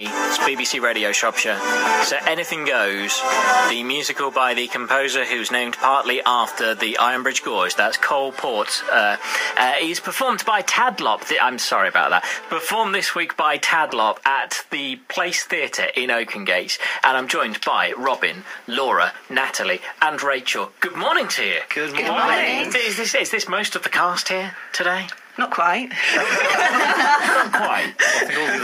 It's BBC Radio Shropshire. So Anything Goes, the musical by the composer who's named partly after the Ironbridge Gorge, that's Cole Port, uh, uh, is performed by Tadlop. th- I'm sorry about that. Performed this week by Tadlop at the Place Theatre in Oakengate. And I'm joined by Robin, Laura, Natalie, and Rachel. Good morning to you. Good morning. Is this, is this most of the cast here today? Not quite. Not quite.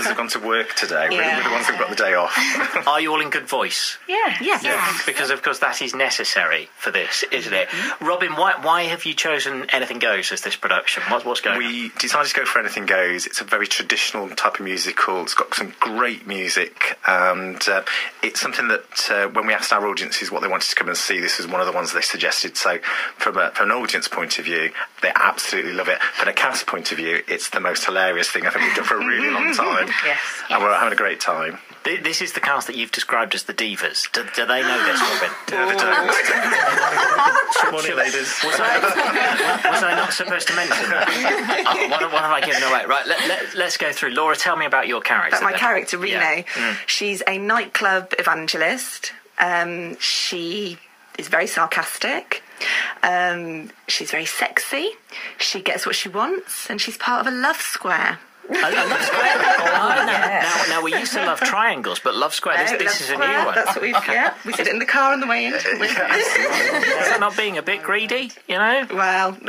I think all the others have gone to work today. We're- Yeah. We're the ones who've got the day off. Are you all in good voice? Yeah. Yes. because of course that is necessary for this, isn't it? Robin, why why have you chosen Anything Goes as this production? What's what's going on? we decided to go for Anything Goes. It's a very traditional type of musical. It's got some great music, and uh, it's something that uh, when we asked our audiences what they wanted to come and see, this was one of the ones they suggested. So, from, a, from an audience point of view, they absolutely love it. From a cast point of view, it's the most hilarious thing I think we've done for a really long time. Yes. And we're having a great time. Th- This is the cast that you've described as the divas. Do, do they know this, Robin? Good morning, ladies. Was I, was I not supposed to mention that? Oh, what, what have I given away? Right, let, let, let's go through. Laura, tell me about your character. But my then. character, Reno, Yeah. Mm. she's a nightclub evangelist. Um, she is very sarcastic. Um, she's very sexy. She gets what she wants, and she's part of a love square. I, I love Square. Oh, now, now, we used to love triangles, but Love Square, this, No, this love is a square, new one. That's what we've. Yeah, we did it in the car on the way in. didn't? Is that not being a bit greedy, you know? well,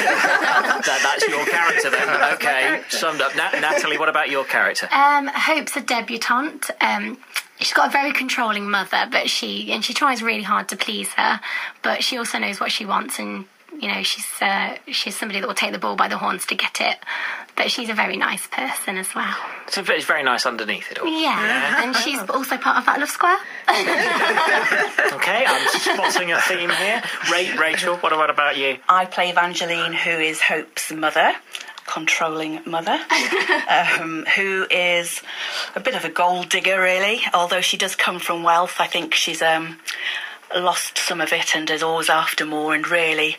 That, that's your character then. Okay, summed up. Na- Natalie, what about your character? Um, Hope's a debutante. Um, she's got a very controlling mother, but she and she tries really hard to please her. But she also knows what she wants, and you know she's uh, she's somebody that will take the ball by the horns to get it. But she's a very nice person as well. so it's very nice underneath it all. Yeah, and she's also part of that love square. Okay, I'm spotting a theme here. Ra- Rachel, what about about you? I play Evangeline, who is Hope's mother, controlling mother, um, who is a bit of a gold digger, really. Although she does come from wealth, I think she's um, lost some of it and is always after more and really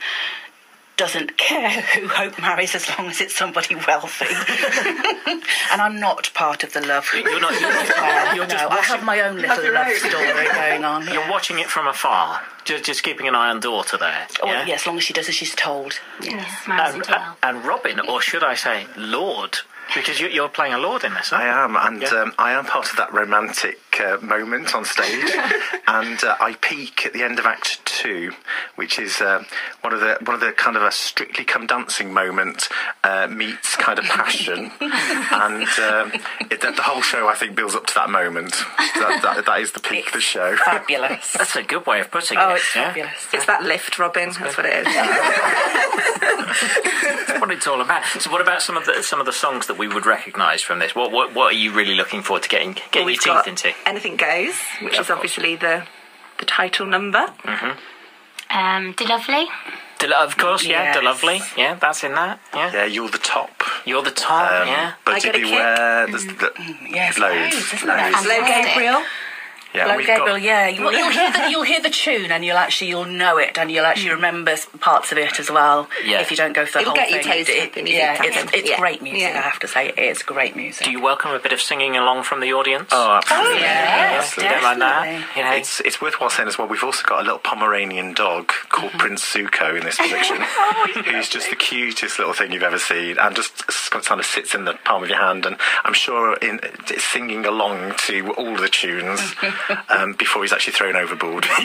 doesn't care who Hope marries as long as it's somebody wealthy. and I'm not part of the love. You're not. You're, Uh, you're no, just I have watching, my own little love own. story going on. you're yeah. watching it from afar, just, just keeping an eye on daughter there. Oh, yeah? yeah, as long as she does as she's told. Yes, marries And, into wealth. and Robin, or should I say Lord? Because you, you're playing a Lord in this. I aren't am, and Yeah. um, I am part of that romantic uh, moment on stage. and uh, I peak at the end of Act Two, which is uh, one of the one of the kind of a strictly come dancing moment uh, meets kind of passion, and um, it, the, the whole show I think builds up to that moment. That, that, that is the peak of the show. Fabulous. That's a good way of putting Oh, it. it's yeah? fabulous. it's that lift, Robin. That's what it is. That's what it's all about. So, what about some of the some of the songs that we would recognise from this? What what what are you really looking forward to getting getting Well, your teeth got into? Anything Goes, which Yeah, is obviously the the title number. Mhm. Um, De Lovely. Del- of course, yeah, Yes. De Lovely, yeah, that's in that. Yeah, Yeah, you're the top. you're the top. Um, yeah, But I do get a kick. beware, there's the, Yes, loads, loads, loads. Gabriel. Yeah, Like Gabriel, got, yeah. You'll, you'll, hear the, you'll hear the tune and you'll actually you'll know it and you'll actually hmm. remember parts of it as well. Yeah. If you don't go for the It'll whole get you thing. toes It- tapping, it- yeah, it's, it's Yeah. great music. Yeah. I have to say, it is great music. Do you welcome a bit of singing along from the audience? Oh, absolutely. yes, you don't mind that? definitely. You know, It's it's worthwhile saying as well. We've also got a little Pomeranian dog called mm-hmm. Prince Zuko in this production, oh, who's just the cutest little thing you've ever seen, and just kind of sits in the palm of your hand. And I'm sure in it's singing along to all the tunes um, before he's actually thrown overboard.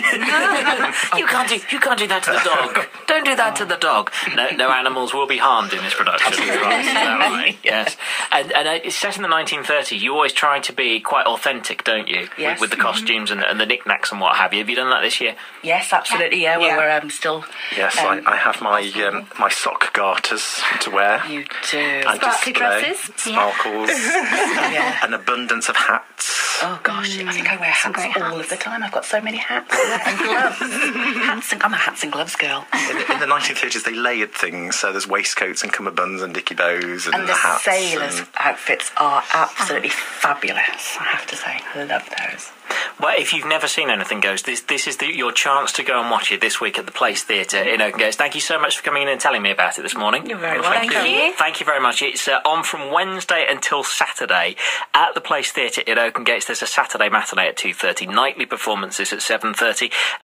you can't do you can't do that to the dog. Don't do that to the dog. No, no animals will be harmed in this production. Right, that right? Yes. And, and uh, it's set in the 1930s. You always try to be quite authentic, don't you? Yes. With, with the costumes and, and the knickknacks and what have you. Have you done that this year? Yes, absolutely. Yeah, well, Yeah. we're um, still. yes, um, I, I have my um, my sock garters to wear. You do. and Sparkly dresses. sparkles, yeah. an abundance of hats. Oh gosh, I think I wear hats great all of the time. I've got so many hats and gloves. hats and I'm a hats and gloves girl. In the, in the 1930s, they layered things, so there's waistcoats and cummerbunds and dicky bows and, And the hats. sailors' and- outfits are absolutely fabulous. I have to say, I love those. Well, if you've never seen Anything Goes, this this is the, your chance to go and watch it this week at the Place Theatre in Oakengates. Thank you so much for coming in and telling me about it this morning. You're very Thank welcome. you. Thank you very much. It's uh, on from Wednesday until Saturday at the Place Theatre in Oakengates. There's a Saturday matinee at two thirty, nightly performances at seven thirty.